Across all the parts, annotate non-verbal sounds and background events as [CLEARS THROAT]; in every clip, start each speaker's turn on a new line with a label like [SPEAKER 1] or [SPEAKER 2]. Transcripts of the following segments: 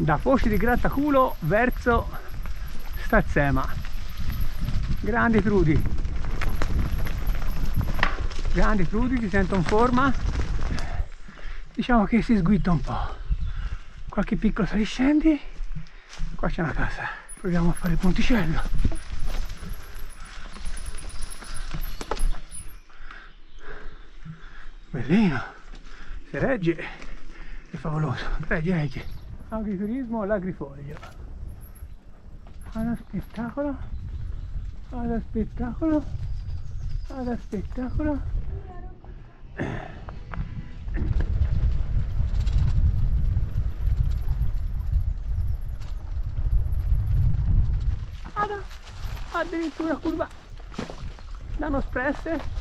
[SPEAKER 1] da Foce di Grattaculo verso Stazzema. Grandi trudi grandi trudi si sento in forma? Diciamo che si sguitta un po' qualche piccolo saliscendi qua c'è una casa. Proviamo a fare il ponticello bellino. Se regge è favoloso. Regge regge agriturismo all'agrifoglio alla spettacolo alla spettacolo alla spettacolo. Ada, addirittura curva. Danno espresse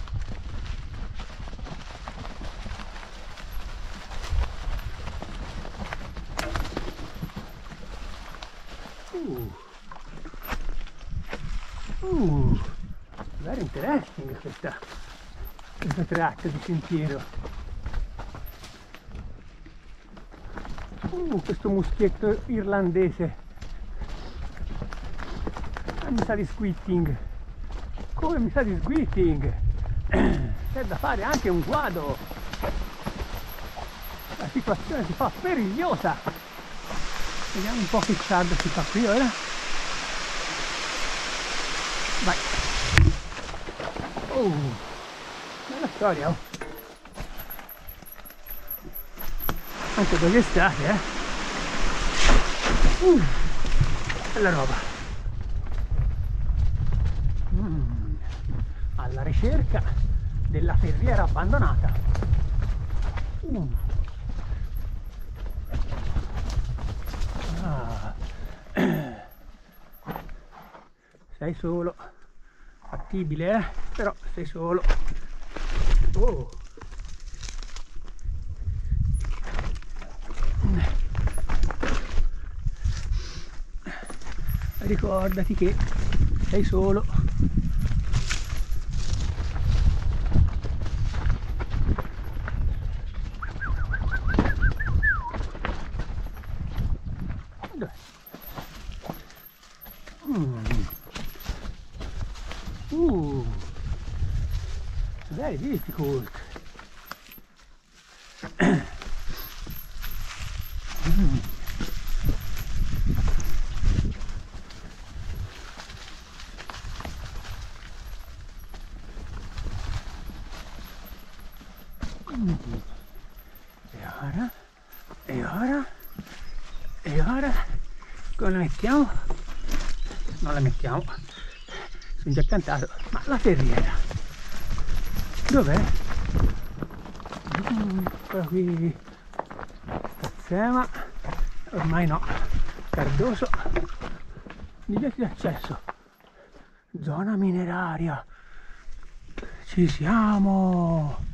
[SPEAKER 1] Uh. Uh. Very interesting questa, questa tratta di sentiero. Uh, questo muschietto irlandese. Ah, mi sa di squitting. Come mi sa di squitting? [CLEARS THROAT] C'è da fare anche un guado. La situazione si fa perigliosa. Vediamo un po' che ciardo si fa qui ora. Vai. Oh, bella storia, oh. Anche per l'estate, eh. Uh, bella roba. Mm, alla ricerca della ferriera abbandonata. Mm. Ah. Sei solo, fattibile eh? Però sei solo. Oh. Ricordati che sei solo. Dov'è? Mm. Uh, very difficult. Mm. Mm. E ora? E ora? E ora? Come la mettiamo? Sono già piantato ma la ferriera dov'è? Mm, quella qui. Stazzema ormai no. Cardoso. Di accesso. Zona mineraria. Ci siamo.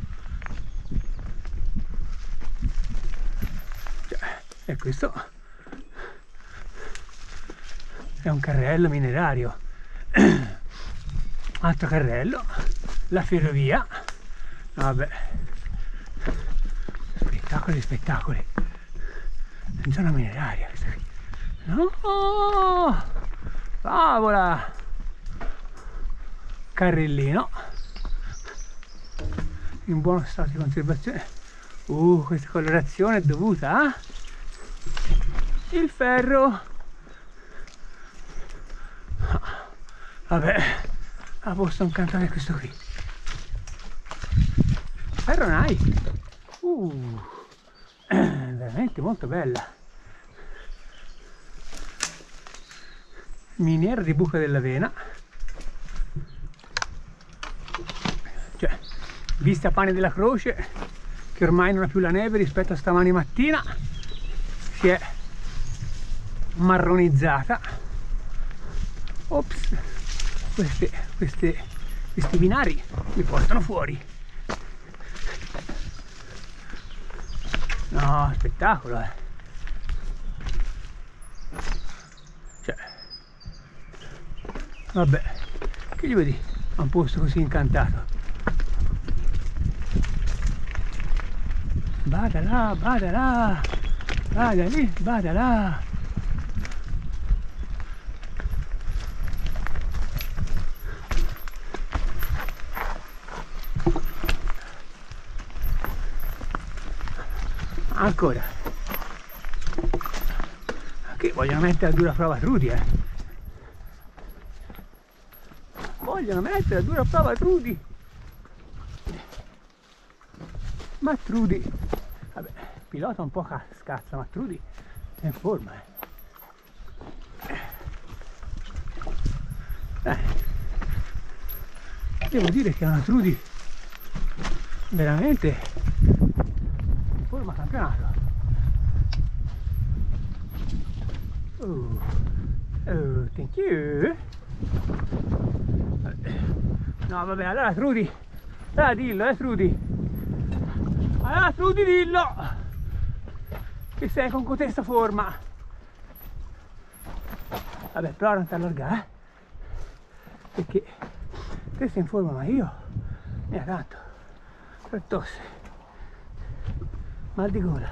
[SPEAKER 1] Cioè, e questo. È un carrello minerario [CLEARS THROAT] altro carrello. La ferrovia. Vabbè. Spettacoli spettacoli. In zona mineraria questa no! Favola! Carrellino. In buono stato di conservazione. Uh questa colorazione è dovuta a il ferro. Vabbè a posto un cantone questo qui. Ferro night uh, [CLEARS THROAT] veramente molto bella. Miniera di buca dell'avena. Cioè vista pane della croce che ormai non ha più la neve rispetto a stamani mattina si è marronizzata. Ops queste, queste, questi binari mi portano fuori. No spettacolo eh. Cioè. Vabbè che gli vedi a un posto così incantato. Vada là vada là. Vada lì vada là ancora che vogliono mettere a dura prova Trudy eh vogliono mettere a dura prova Trudy ma Trudy vabbè pilota un po' scazza ma Trudy è in forma eh. Eh. devo dire che è una Trudy veramente campionato oh, oh thank you. No vabbè allora Trudy. Allora dillo eh Trudy. Allora Trudy dillo. Che sei con questa forma. Vabbè prova a non ti allargare eh? perché te sei in forma ma io mi ha tanto per tosse mal di gola.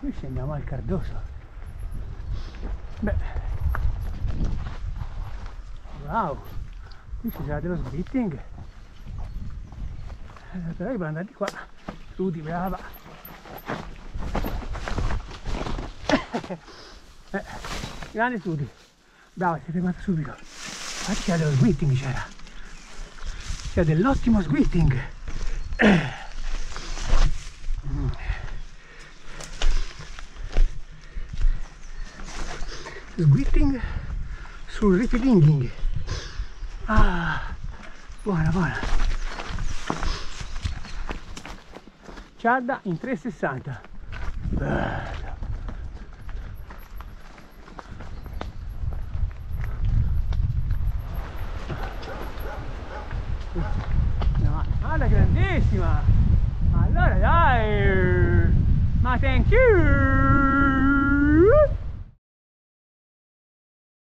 [SPEAKER 1] Qui scendiamo al cardoso. Beh. Wow. Qui ci sarà dello splitting eh, però andare di qua Rudy brava. Eh, grande Rudy brava si è fermata subito. Infatti c'era dello squitting c'era. C'era dell'ottimo squitting. Squitting sul ripidinging ah buona buona. Ciarda in 360 palla grandissima. Allora dai. Ma thank you.